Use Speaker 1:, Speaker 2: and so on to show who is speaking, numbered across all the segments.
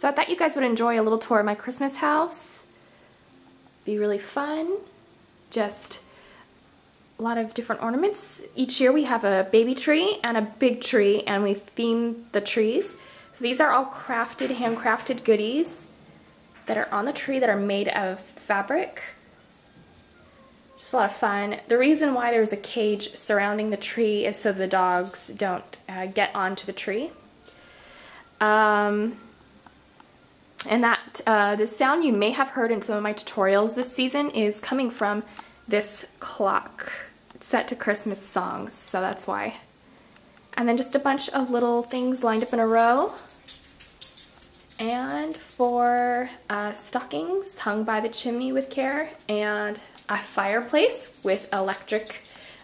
Speaker 1: So I thought you guys would enjoy a little tour of my Christmas house. Be really fun. Just a lot of different ornaments. Each year we have a baby tree and a big tree and we theme the trees. So these are all crafted, handcrafted goodies that are on the tree that are made of fabric. Just a lot of fun. The reason why there's a cage surrounding the tree is so the dogs don't uh, get onto the tree. Um, and that uh, the sound you may have heard in some of my tutorials this season is coming from this clock. It's set to Christmas songs, so that's why. And then just a bunch of little things lined up in a row. And for uh, stockings hung by the chimney with care and a fireplace with electric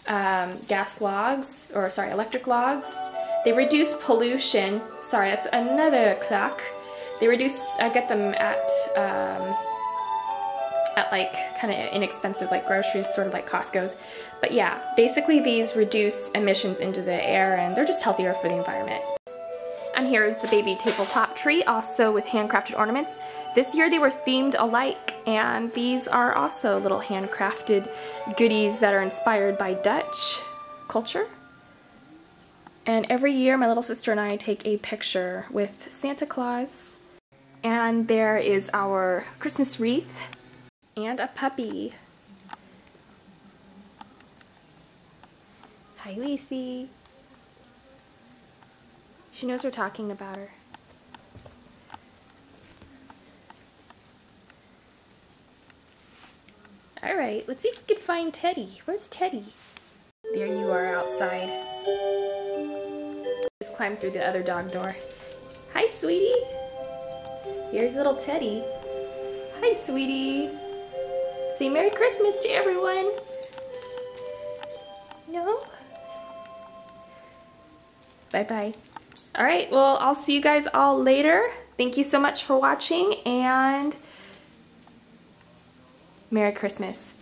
Speaker 1: um, gas logs, or sorry, electric logs. They reduce pollution. Sorry, that's another clock. They reduce, I get them at, um, at like kind of inexpensive like groceries, sort of like Costco's. But yeah, basically these reduce emissions into the air and they're just healthier for the environment. And here is the baby tabletop tree, also with handcrafted ornaments. This year they were themed alike, and these are also little handcrafted goodies that are inspired by Dutch culture. And every year my little sister and I take a picture with Santa Claus. And there is our Christmas wreath and a puppy. Hi, Lucy. She knows we're talking about her. Alright, let's see if we can find Teddy. Where's Teddy? There you are outside. Just climb through the other dog door. Hi, sweetie. Here's little Teddy. Hi, sweetie. Say Merry Christmas to everyone. No? Bye-bye. All right, well, I'll see you guys all later. Thank you so much for watching and Merry Christmas.